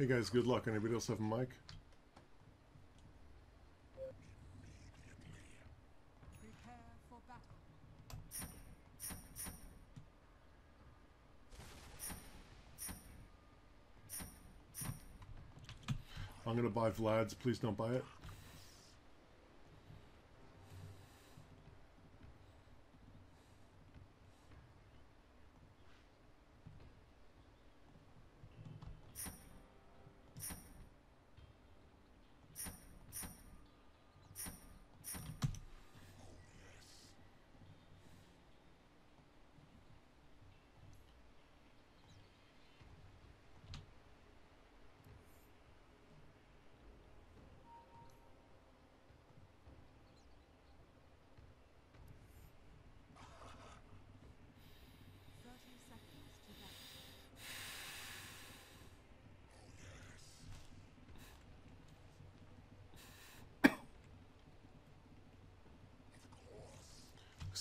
Hey guys, good luck. Anybody else have a mic? I'm gonna buy Vlad's. Please don't buy it.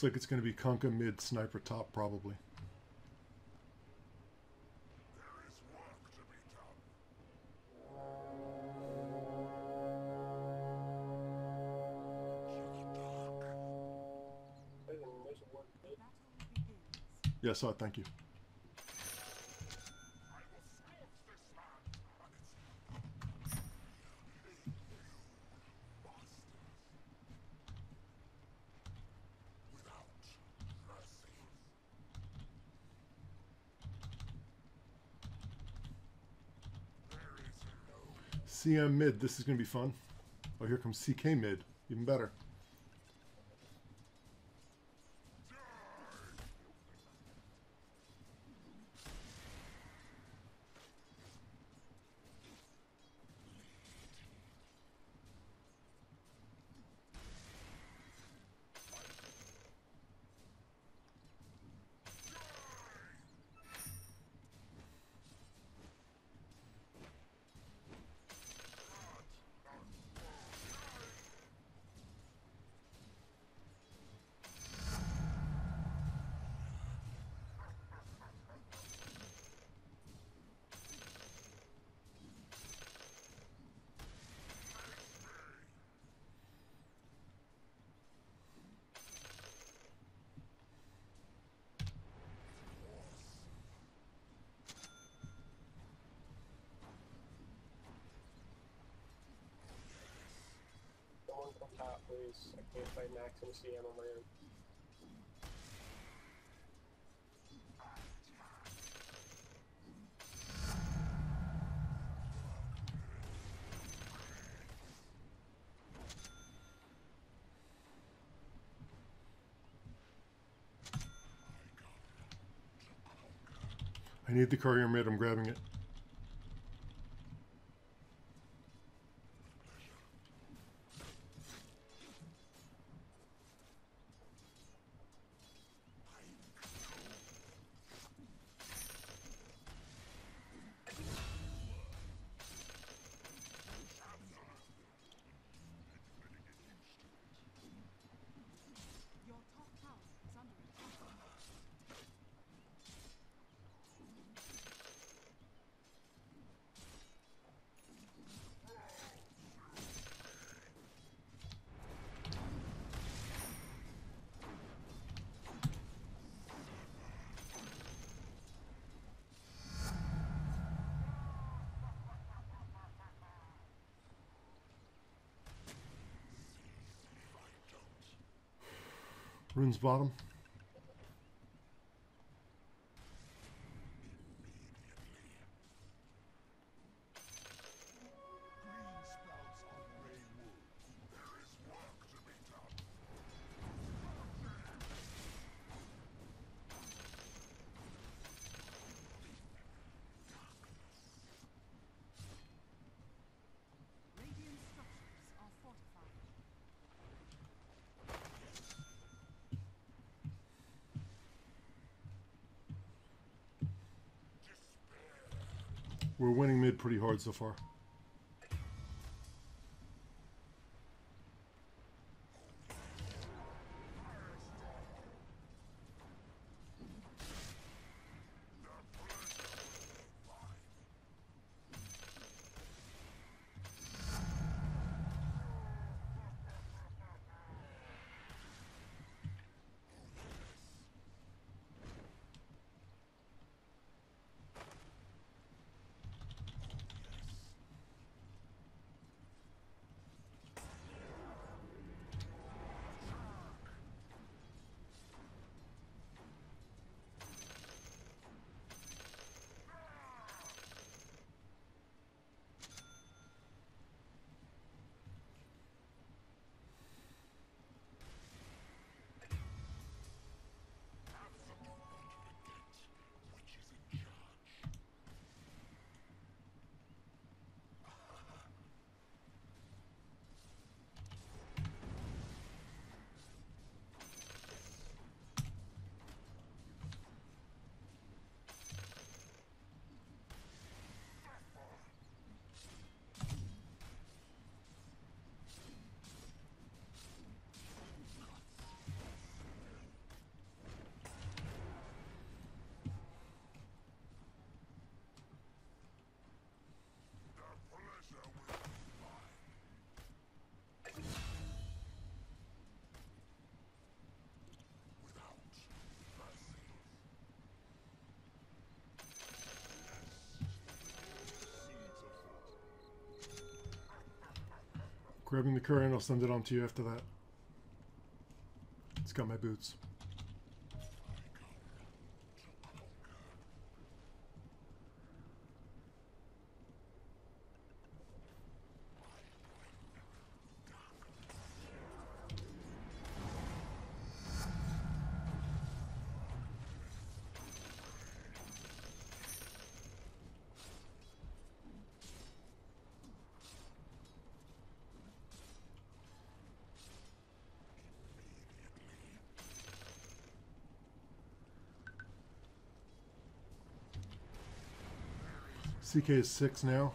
Looks like it's gonna be Kunkka mid, sniper top, probably. Begins. Yeah, I. Thank you. CM mid. This is gonna be fun. Oh, here comes CK mid. Even better. Someone come top, please. I can't fight Max and CM on my own. I need the courier mid. I'm grabbing it. Rune's We're winning mid pretty hard so far. Grabbing the current. I'll send it on to you after that. It's got my boots. CK is six now.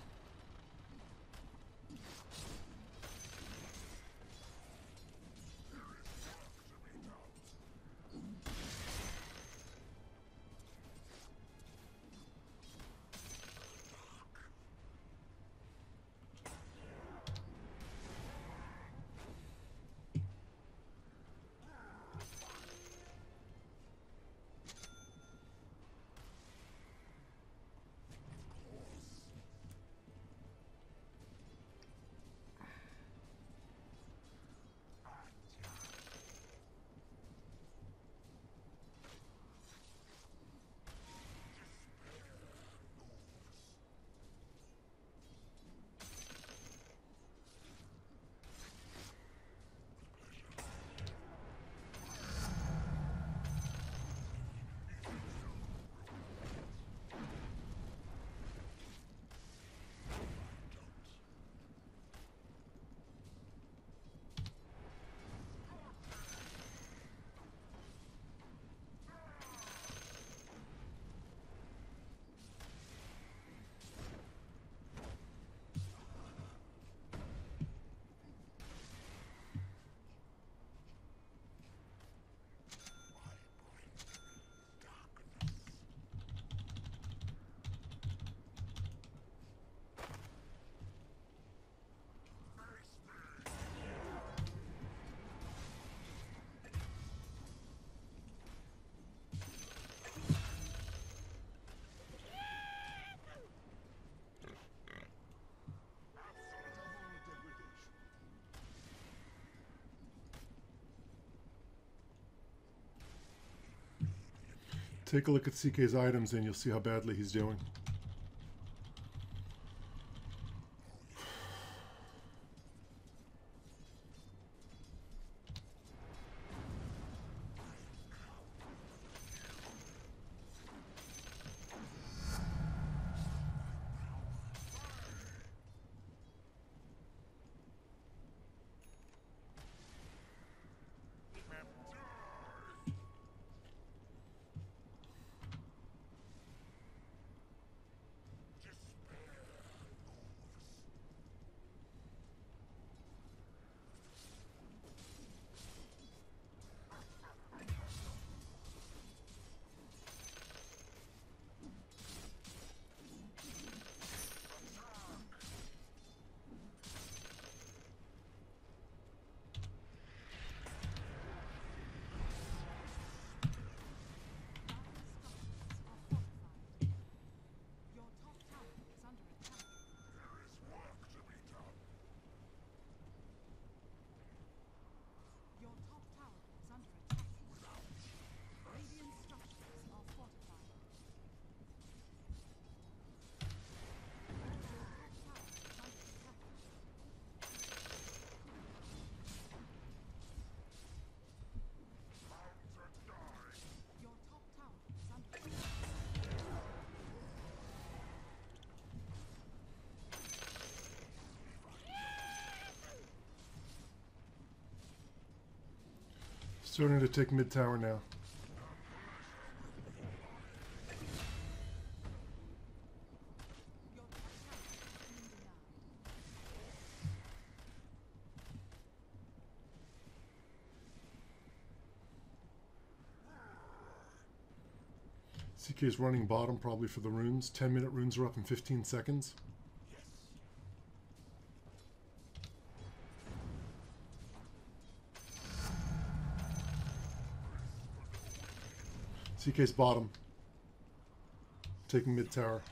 Take a look at CK's items and you'll see how badly he's doing. Starting to take mid tower now. CK is running bottom probably for the runes. 10 minute runes are up in 15 seconds. CK's bottom. Taking mid tower.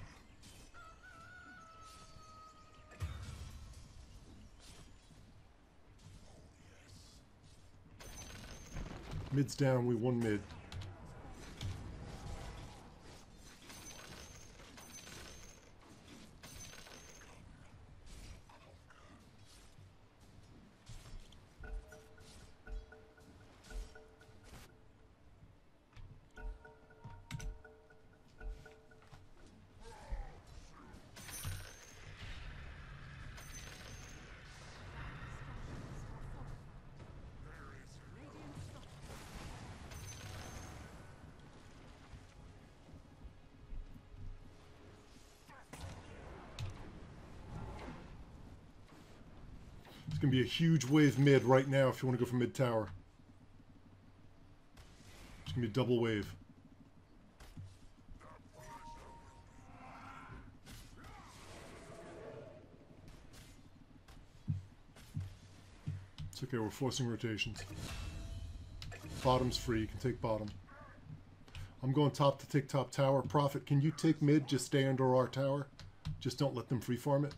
Mid's down, we won mid. It's gonna be a huge wave mid right now if you want to go for mid tower. It's gonna be a double wave. It's okay, we're forcing rotations. Bottom's free, you can take bottom. I'm going top to take top tower. Prophet, can you take mid? Just stay under our tower. Just don't let them freeform it.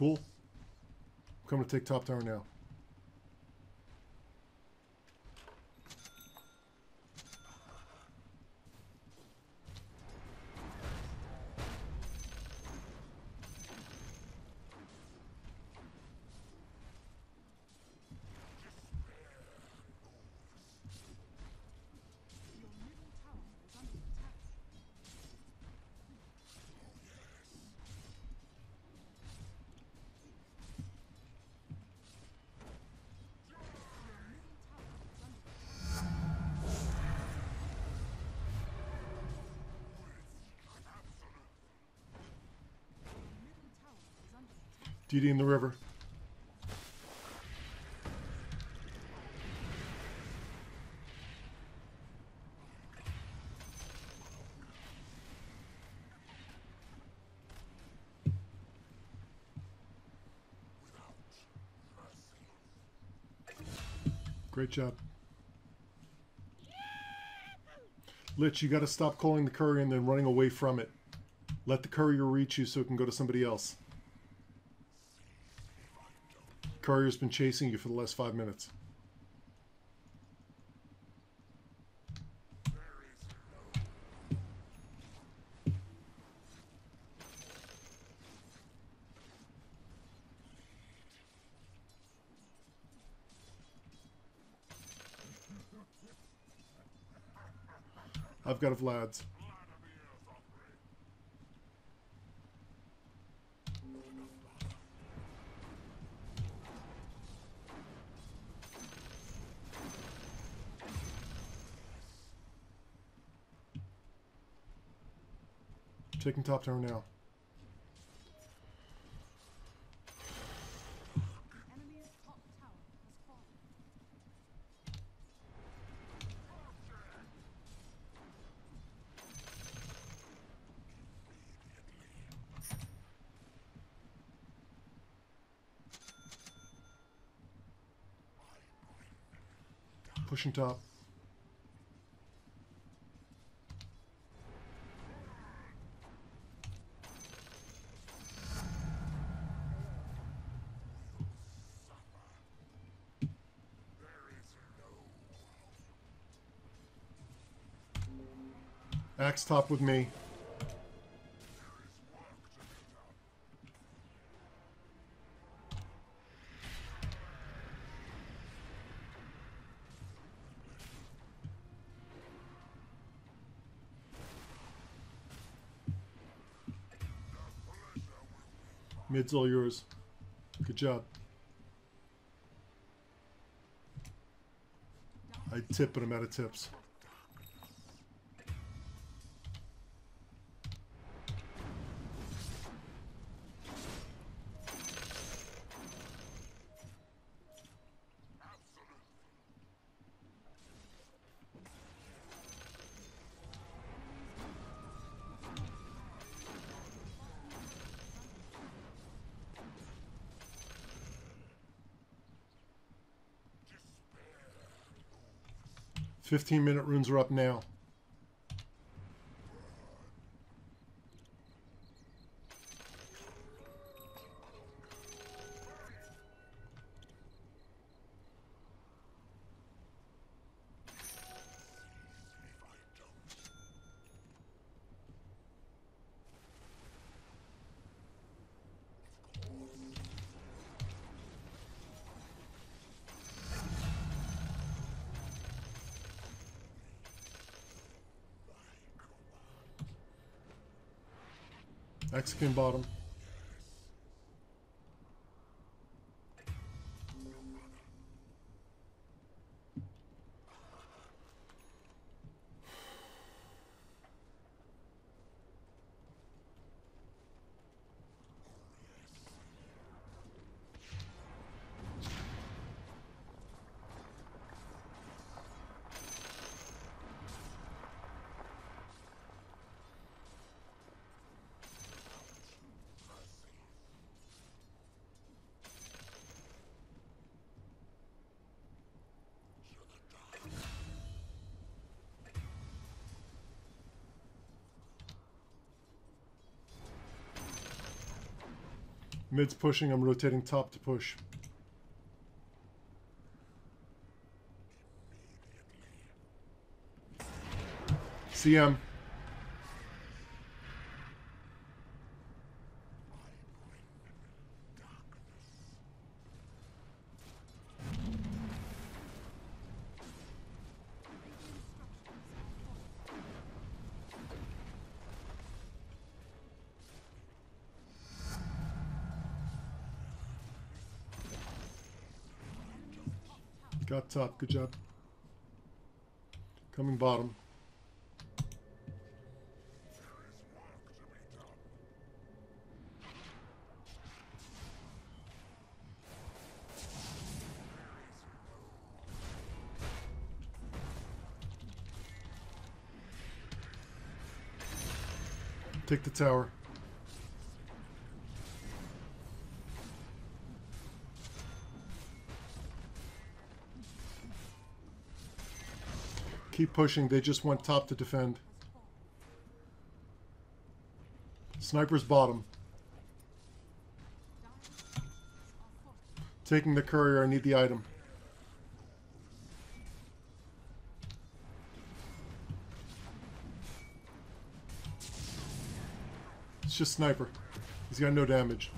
Cool. I'm coming to take top tower now. DD in the river. Great job. Lich, you got to stop calling the courier and then running away from it. Let the courier reach you so it can go to somebody else. Courier's been chasing you for the last five minutes. I've got a Vlad's. Taking top tower now. Pushing top. Axe top with me. Mid's all yours. Good job. I tip, but I'm out of tips. Fifteen minute runes are up now. Mexican bottom. Mid's pushing, I'm rotating top to push. CM. Got top, good job. Coming bottom. Take the tower. Keep pushing. They just went top to defend. Sniper's bottom. Taking the courier. I need the item. It's just sniper. He's got no damage.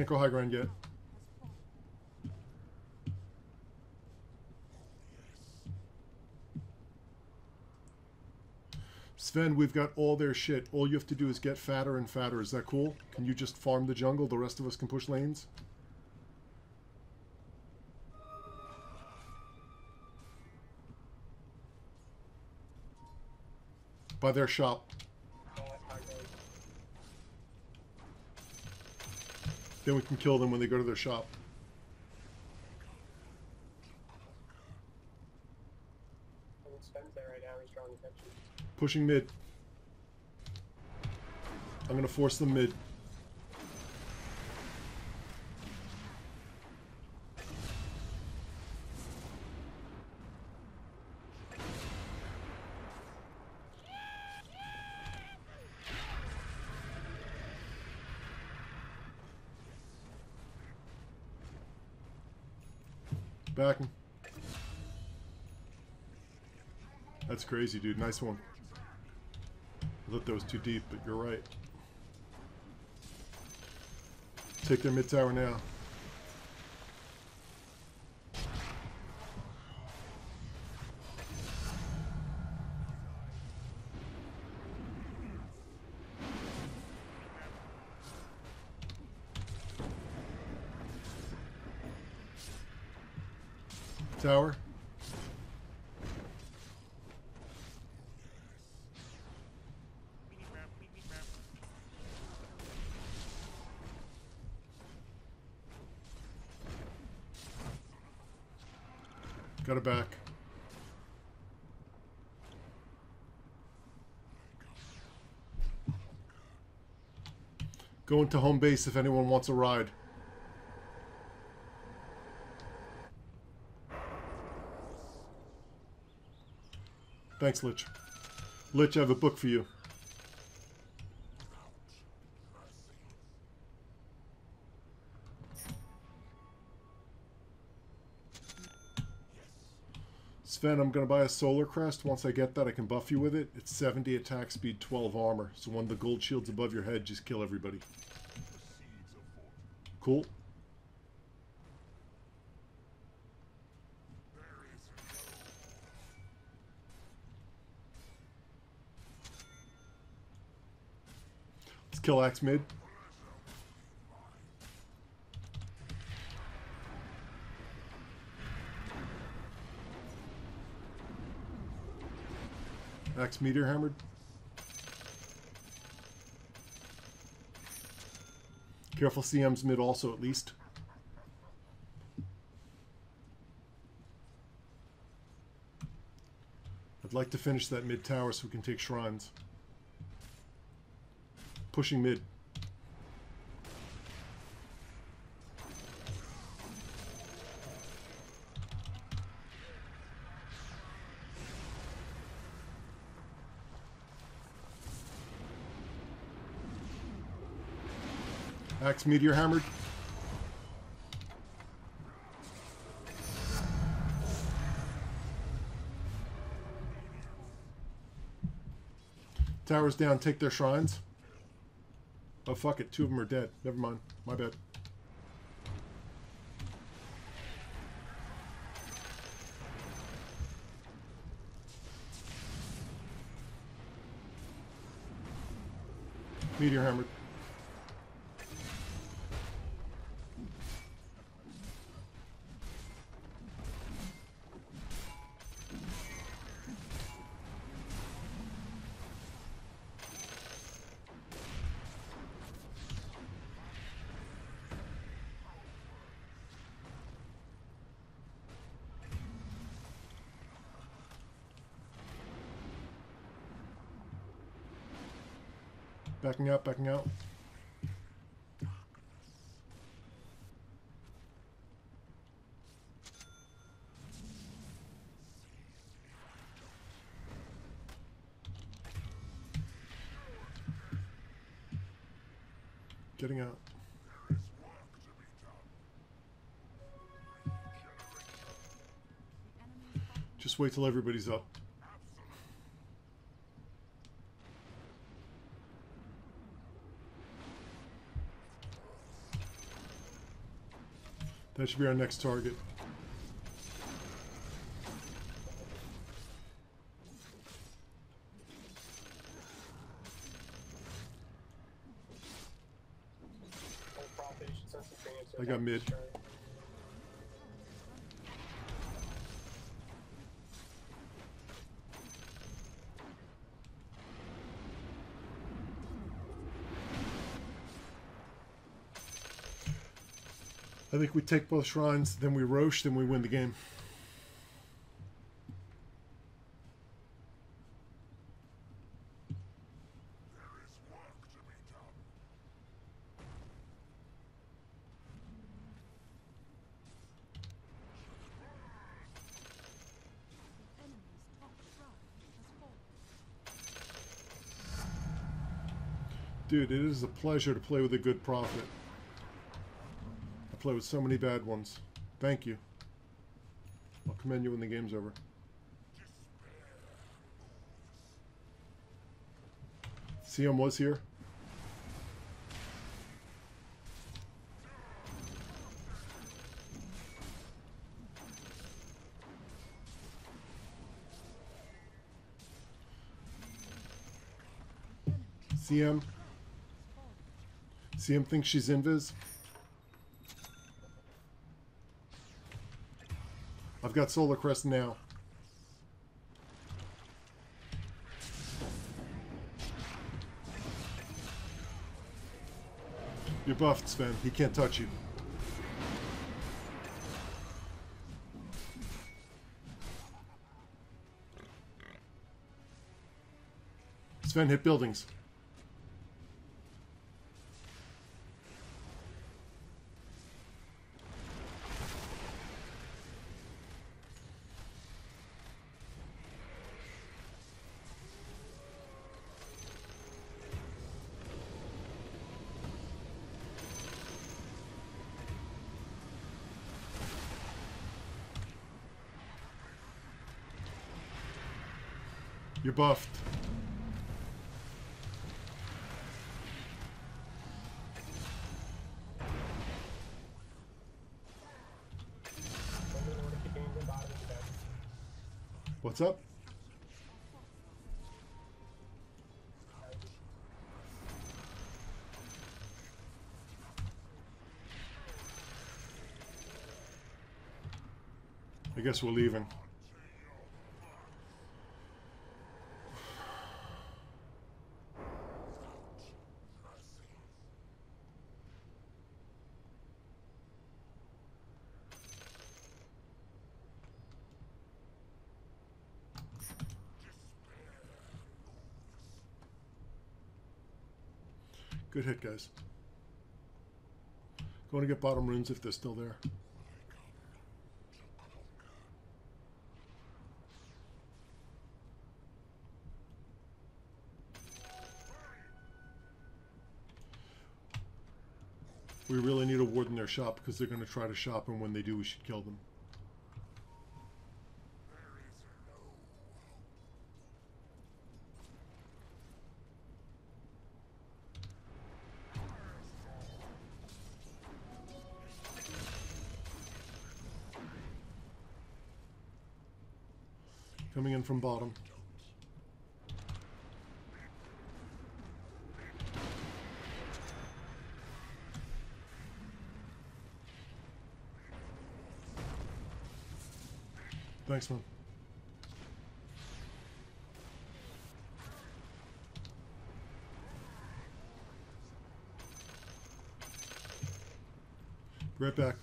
Can't go high ground yet. Sven, we've got all their shit. All you have to do is get fatter and fatter. Is that cool? Can you just farm the jungle? The rest of us can push lanes? By their shop. Then we can kill them when they go to their shop. Pushing mid. I'm gonna force them mid. Crazy, dude. Nice one. I thought that was too deep, but you're right. Take their mid tower now. Tower. Got it back. Going to home base if anyone wants a ride. Thanks, Lich. Lich, I have a book for you. Sven, I'm going to buy a Solar Crest. Once I get that, I can buff you with it. It's 70 attack speed, 12 armor. So when the gold shield's above your head, just kill everybody. Cool. Let's kill Axe mid. Axe meteor hammered. Careful CM's mid also at least. I'd like to finish that mid tower so we can take shrines. Pushing mid. Axe meteor hammered. Towers down, take their shrines. Oh fuck it, two of them are dead. Never mind. My bad. Meteor hammered. Backing out, backing out. Getting out. Just wait till everybody's up. That should be our next target. Hold prophet, you should send some training to I got mid. Think we take both shrines, then we Rosh, then we win the game. Dude, it is a pleasure to play with a good prophet. Play with so many bad ones. Thank you. I'll commend you when the game's over. CM was here. CM. CM thinks she's invis. I've got Solar Crest now. You're buffed, Sven. He can't touch you. Sven hit buildings. The deck. What's up? I guess we're leaving. Good hit, guys. Going to get bottom runes if they're still there. We really need a ward in their shop because they're going to try to shop, and when they do, we should kill them. From bottom. Thanks, man. Right back.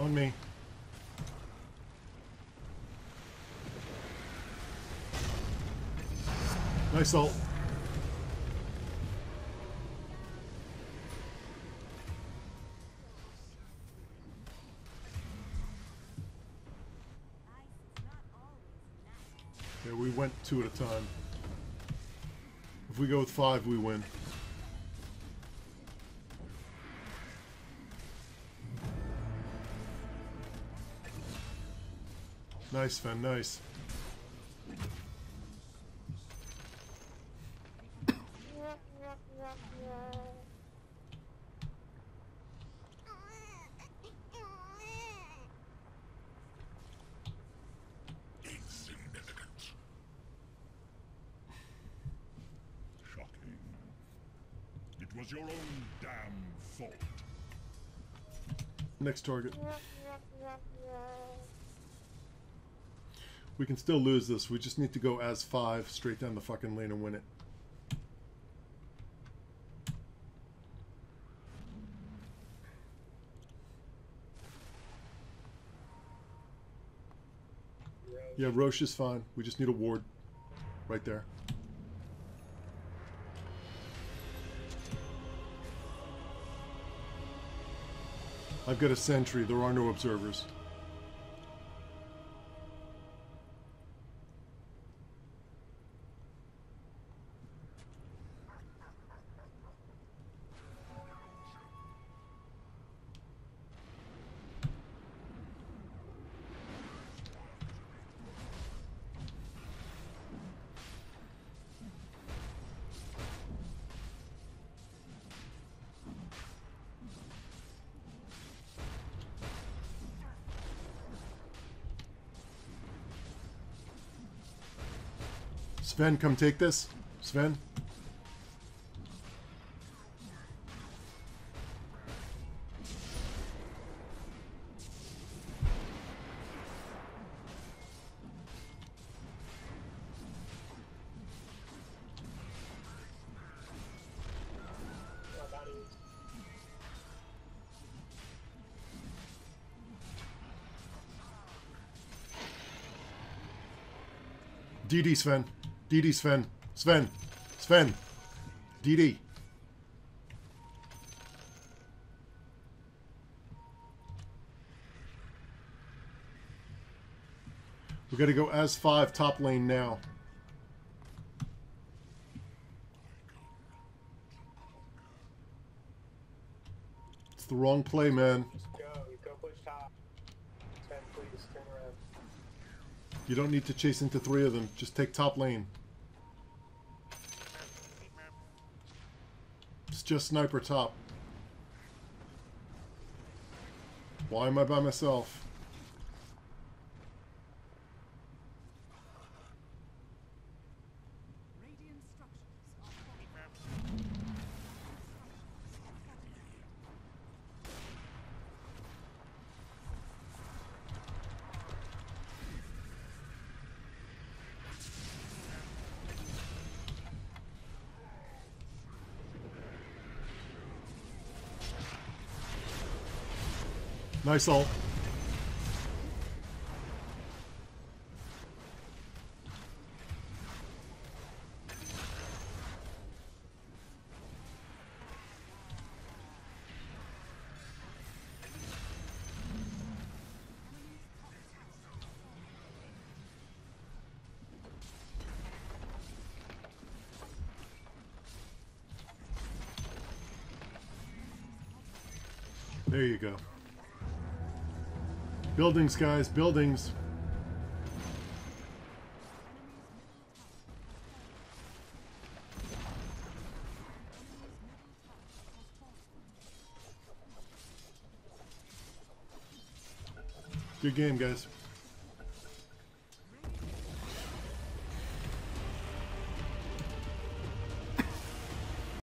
On me. Always nice. Yeah, we went two at a time. If we go with five, we win. Nice, Sven, nice. Insignificant. Shocking. It was your own damn fault. Next target. We can still lose this. We just need to go as five straight down the fucking lane and win it. Yeah, Rosh is fine. We just need a ward. Right there. I've got a sentry. There are no observers. Sven, come take this. Sven. DD Sven. DD Sven. Sven. Sven. DD. We gotta go as five top lane now. It's the wrong play, man. You don't need to chase into three of them. Just take top lane. Just sniper top. Why am I by myself? Nice ult. There you go. Buildings, guys, buildings. Good game, guys.